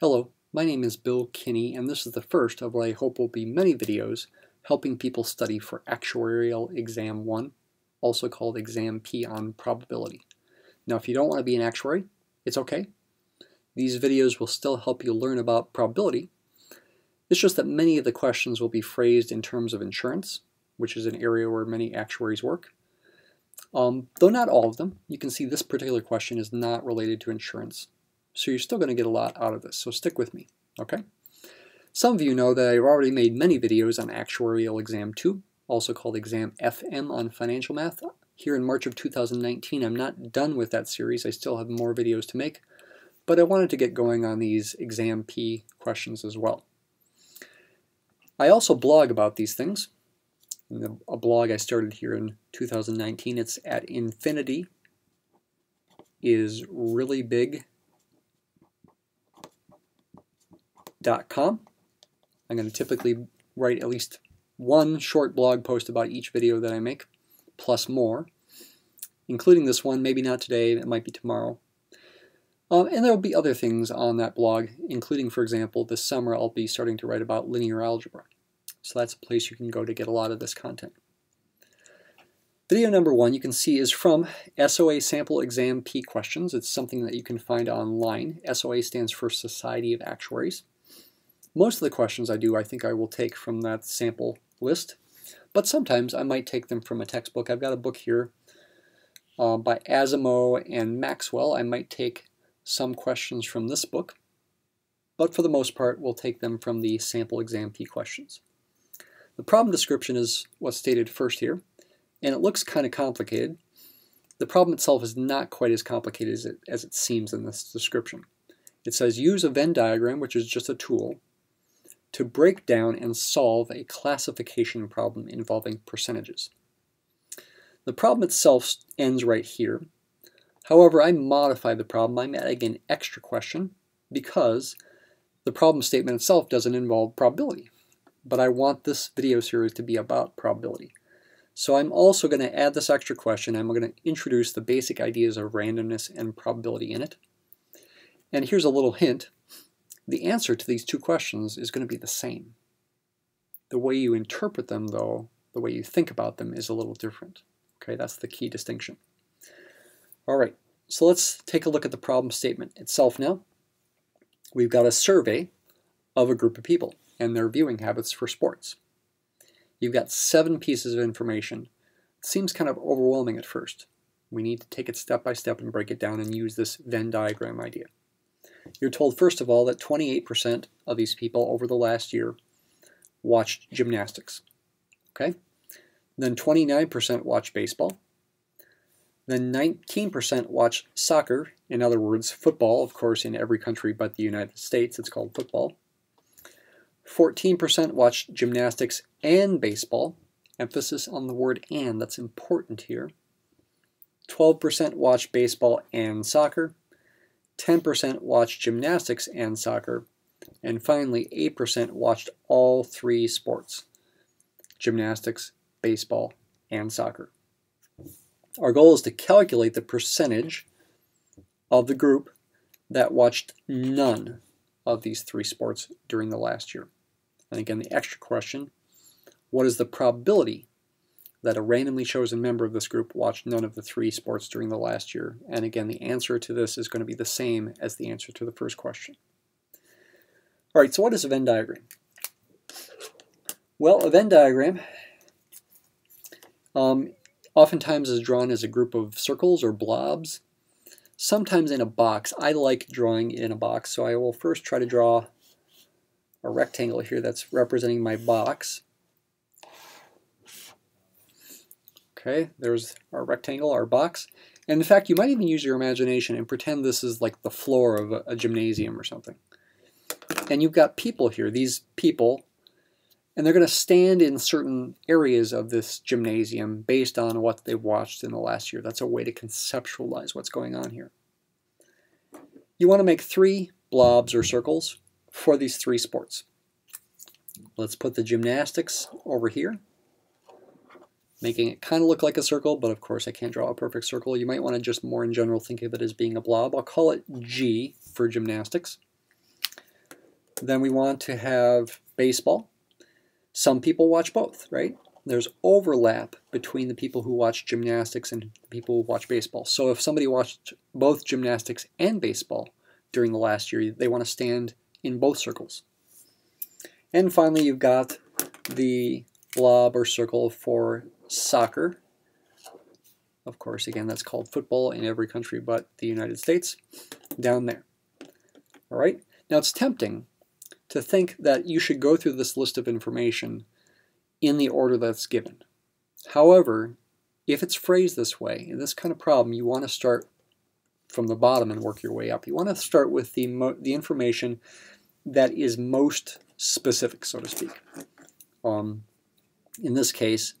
Hello, my name is Bill Kinney and this is the first of what I hope will be many videos helping people study for Actuarial Exam 1, also called Exam P on Probability. Now if you don't want to be an actuary, it's okay. These videos will still help you learn about probability. It's just that many of the questions will be phrased in terms of insurance, which is an area where many actuaries work. Um, though not all of them, you can see this particular question is not related to insurance. So you're still going to get a lot out of this, so stick with me, okay? Some of you know that I've already made many videos on Actuarial Exam 2, also called Exam FM on Financial Math. Here in March of 2019, I'm not done with that series. I still have more videos to make, but I wanted to get going on these Exam P questions as well. I also blog about these things. A blog I started here in 2019. It's at infinity is really big com. I'm going to typically write at least one short blog post about each video that I make, plus more, including this one, maybe not today, it might be tomorrow. Um, and there will be other things on that blog, including, for example, this summer I'll be starting to write about linear algebra. So that's a place you can go to get a lot of this content. Video number one you can see is from SOA Sample Exam P Questions. It's something that you can find online. SOA stands for Society of Actuaries. Most of the questions I do, I think I will take from that sample list, but sometimes I might take them from a textbook. I've got a book here uh, by Asimow and Maxwell. I might take some questions from this book, but for the most part, we'll take them from the sample exam P questions. The problem description is what's stated first here, and it looks kind of complicated. The problem itself is not quite as complicated as it, as it seems in this description. It says use a Venn diagram, which is just a tool, to break down and solve a classification problem involving percentages. The problem itself ends right here. However, I modify the problem. I'm adding an extra question because the problem statement itself doesn't involve probability. But I want this video series to be about probability. So I'm also going to add this extra question. I'm going to introduce the basic ideas of randomness and probability in it. And here's a little hint. The answer to these two questions is going to be the same. The way you interpret them, though, the way you think about them is a little different. Okay, that's the key distinction. All right, so let's take a look at the problem statement itself now. We've got a survey of a group of people and their viewing habits for sports. You've got seven pieces of information. It seems kind of overwhelming at first. We need to take it step by step and break it down and use this Venn diagram idea. You're told, first of all, that 28% of these people over the last year watched gymnastics. Okay? Then 29% watched baseball. Then 19% watched soccer, in other words, football, of course, in every country but the United States, it's called football. 14% watched gymnastics and baseball. Emphasis on the word and, that's important here. 12% watched baseball and soccer. 10% watched gymnastics and soccer, and finally 8% watched all three sports, gymnastics, baseball, and soccer. Our goal is to calculate the percentage of the group that watched none of these three sports during the last year. And again, the extra question, what is the probability that a randomly chosen member of this group watched none of the three sports during the last year. And again, the answer to this is going to be the same as the answer to the first question. All right, so what is a Venn diagram? Well, a Venn diagram um, oftentimes is drawn as a group of circles or blobs, sometimes in a box. I like drawing in a box, so I will first try to draw a rectangle here that's representing my box. Okay, there's our rectangle, our box. And in fact, you might even use your imagination and pretend this is like the floor of a, a gymnasium or something. And you've got people here, these people, and they're going to stand in certain areas of this gymnasium based on what they've watched in the last year. That's a way to conceptualize what's going on here. You want to make three blobs or circles for these three sports. Let's put the gymnastics over here making it kind of look like a circle, but of course I can't draw a perfect circle. You might want to just more in general think of it as being a blob. I'll call it G for gymnastics. Then we want to have baseball. Some people watch both, right? There's overlap between the people who watch gymnastics and the people who watch baseball. So if somebody watched both gymnastics and baseball during the last year, they want to stand in both circles. And finally, you've got the blob or circle for soccer. Of course, again, that's called football in every country but the United States, down there. All right? Now, it's tempting to think that you should go through this list of information in the order that's given. However, if it's phrased this way, in this kind of problem, you want to start from the bottom and work your way up. You want to start with the, the information that is most specific, so to speak. Um, in this case,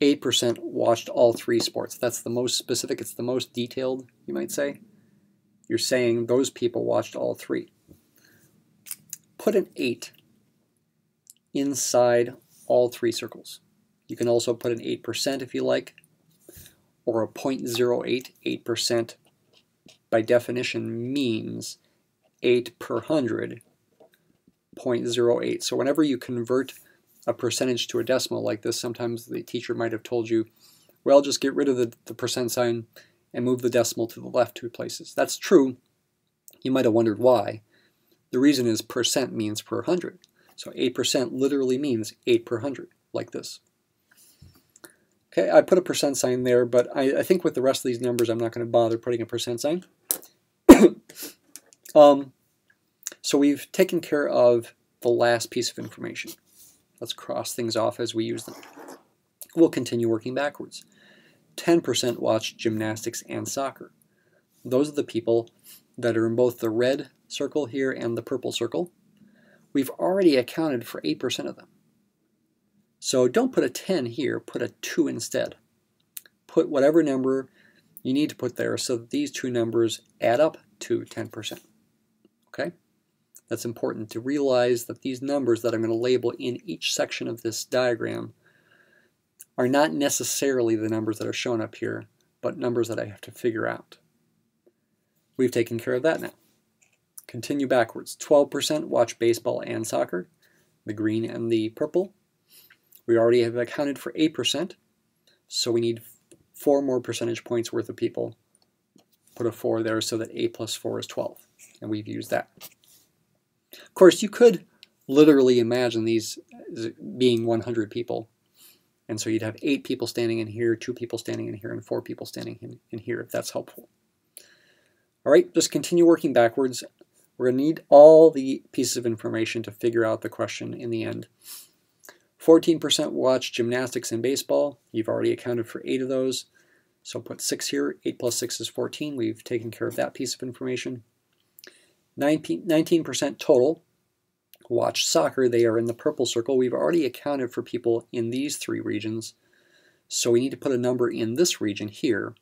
8% watched all three sports. That's the most specific, it's the most detailed, you might say. You're saying those people watched all three. Put an 8 inside all three circles. You can also put an 8% if you like, or a 0.08. 8% by definition means 8 per 100, 0.08. So whenever you convert a percentage to a decimal like this, sometimes the teacher might have told you, well, just get rid of the, the percent sign and move the decimal to the left two places. That's true. You might have wondered why. The reason is percent means per hundred. So 8% literally means 8 per hundred, like this. Okay, I put a percent sign there, but I, I think with the rest of these numbers, I'm not going to bother putting a percent sign. um, so we've taken care of the last piece of information. Let's cross things off as we use them. We'll continue working backwards. 10% watch gymnastics and soccer. Those are the people that are in both the red circle here and the purple circle. We've already accounted for 8% of them. So don't put a 10 here, put a 2 instead. Put whatever number you need to put there so that these two numbers add up to 10%. That's important to realize that these numbers that I'm going to label in each section of this diagram are not necessarily the numbers that are shown up here, but numbers that I have to figure out. We've taken care of that now. Continue backwards. 12% watch baseball and soccer, the green and the purple. We already have accounted for 8%, so we need four more percentage points worth of people. Put a 4 there so that 8 plus 4 is 12, and we've used that. Of course, you could literally imagine these being 100 people. And so you'd have eight people standing in here, two people standing in here, and four people standing in, in here, if that's helpful. All right, just continue working backwards. We're going to need all the pieces of information to figure out the question in the end. 14% watch gymnastics and baseball. You've already accounted for eight of those. So put 6 here. 8 plus 6 is 14. We've taken care of that piece of information. 19% total watch soccer. They are in the purple circle. We've already accounted for people in these three regions. So we need to put a number in this region here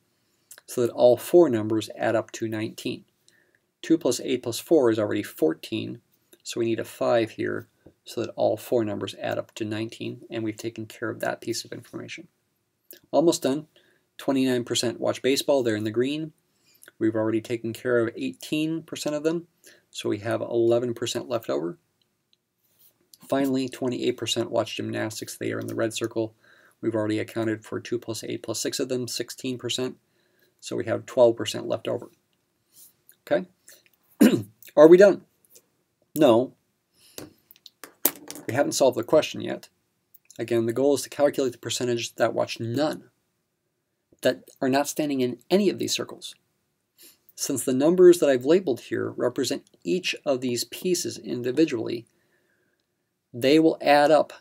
so that all four numbers add up to 19. 2 plus 8 plus 4 is already 14, so we need a 5 here so that all four numbers add up to 19, and we've taken care of that piece of information. Almost done. 29% watch baseball, they're in the green. We've already taken care of 18% of them, so we have 11% left over. Finally, 28% watch gymnastics. They are in the red circle. We've already accounted for 2 plus 8 plus 6 of them, 16%. So we have 12% left over. Okay? are we done? No. We haven't solved the question yet. Again, the goal is to calculate the percentage that watch none, that are not standing in any of these circles. Since the numbers that I've labeled here represent each of these pieces individually, they will add up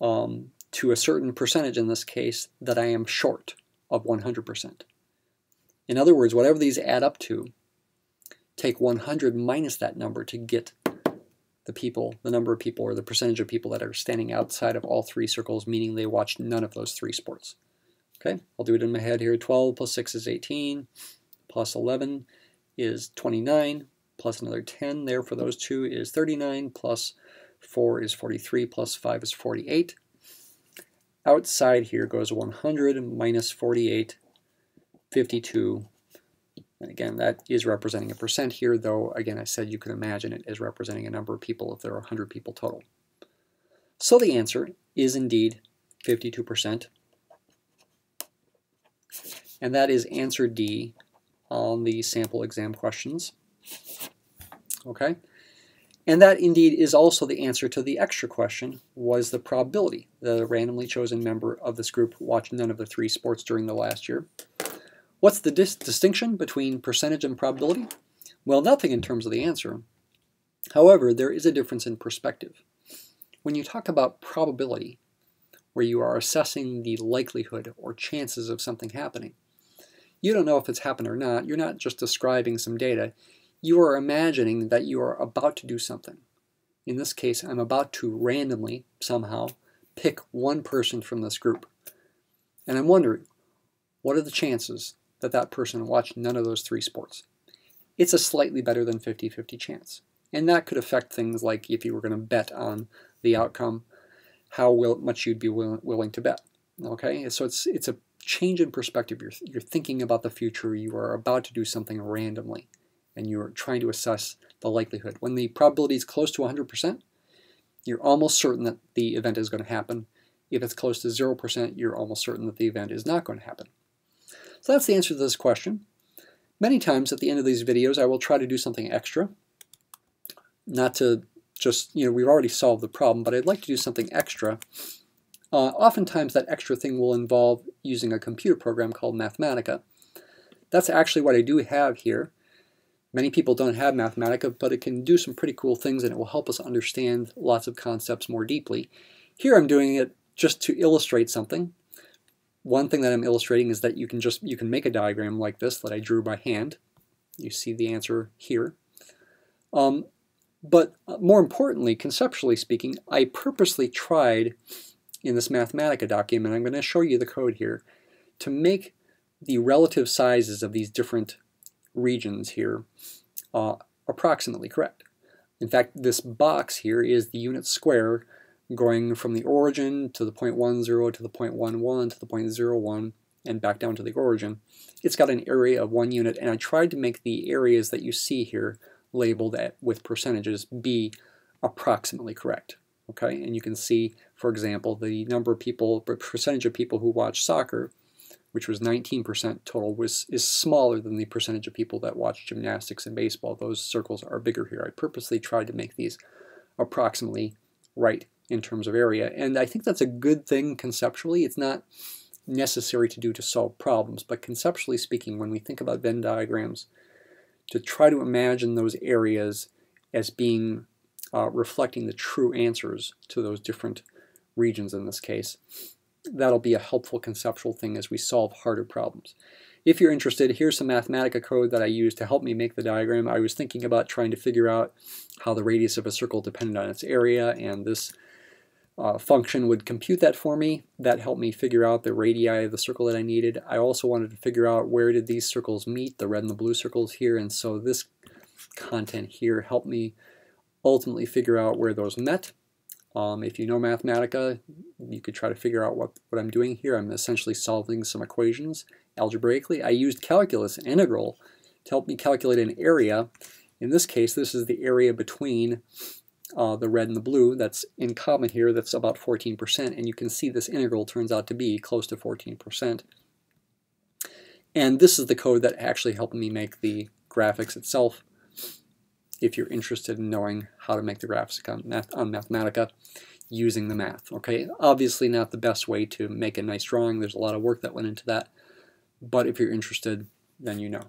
um, to a certain percentage in this case that I am short of 100%. In other words, whatever these add up to, take 100 minus that number to get the people, the number of people, or the percentage of people that are standing outside of all three circles, meaning they watched none of those three sports. Okay, I'll do it in my head here. 12 plus 6 is 18 plus 11 is 29, plus another 10 there for those two is 39, plus 4 is 43, plus 5 is 48. Outside here goes 100 minus 48, 52, And again, that is representing a percent here, though, again, I said you can imagine it as representing a number of people if there are 100 people total. So the answer is indeed 52%. And that is answer D on the sample exam questions. Okay? And that indeed is also the answer to the extra question, was the probability that a randomly chosen member of this group watched none of the three sports during the last year. What's the dis distinction between percentage and probability? Well, nothing in terms of the answer. However, there is a difference in perspective. When you talk about probability, where you are assessing the likelihood or chances of something happening, you don't know if it's happened or not. You're not just describing some data you are imagining that you are about to do something. In this case, I'm about to randomly, somehow, pick one person from this group. And I'm wondering, what are the chances that that person watched none of those three sports? It's a slightly better than 50-50 chance. And that could affect things like if you were going to bet on the outcome, how will, much you'd be will, willing to bet. Okay, so it's it's a change in perspective. You're, you're thinking about the future. You are about to do something randomly and you're trying to assess the likelihood. When the probability is close to 100%, you're almost certain that the event is going to happen. If it's close to 0%, you're almost certain that the event is not going to happen. So that's the answer to this question. Many times at the end of these videos, I will try to do something extra. Not to just, you know, we've already solved the problem, but I'd like to do something extra. Uh, oftentimes that extra thing will involve using a computer program called Mathematica. That's actually what I do have here. Many people don't have Mathematica, but it can do some pretty cool things and it will help us understand lots of concepts more deeply. Here I'm doing it just to illustrate something. One thing that I'm illustrating is that you can just you can make a diagram like this that I drew by hand. You see the answer here. Um, but more importantly, conceptually speaking, I purposely tried in this Mathematica document, I'm going to show you the code here, to make the relative sizes of these different regions here uh, approximately correct. In fact, this box here is the unit square going from the origin to the point 10 to the point 11 to the point 01 and back down to the origin. It's got an area of one unit and I tried to make the areas that you see here labeled at, with percentages be approximately correct. Okay, and you can see, for example, the number of people, percentage of people who watch soccer which was 19% total, was is smaller than the percentage of people that watch gymnastics and baseball. Those circles are bigger here. I purposely tried to make these approximately right in terms of area, and I think that's a good thing conceptually. It's not necessary to do to solve problems, but conceptually speaking, when we think about Venn diagrams, to try to imagine those areas as being uh, reflecting the true answers to those different regions in this case that'll be a helpful conceptual thing as we solve harder problems. If you're interested, here's some Mathematica code that I used to help me make the diagram. I was thinking about trying to figure out how the radius of a circle depended on its area, and this uh, function would compute that for me. That helped me figure out the radii of the circle that I needed. I also wanted to figure out where did these circles meet, the red and the blue circles here, and so this content here helped me ultimately figure out where those met. Um, if you know Mathematica, you could try to figure out what, what I'm doing here. I'm essentially solving some equations algebraically. I used calculus integral to help me calculate an area. In this case, this is the area between uh, the red and the blue that's in common here that's about 14%, and you can see this integral turns out to be close to 14%. And this is the code that actually helped me make the graphics itself if you're interested in knowing how to make the graphics on, on Mathematica using the math. Okay, obviously not the best way to make a nice drawing. There's a lot of work that went into that. But if you're interested, then you know.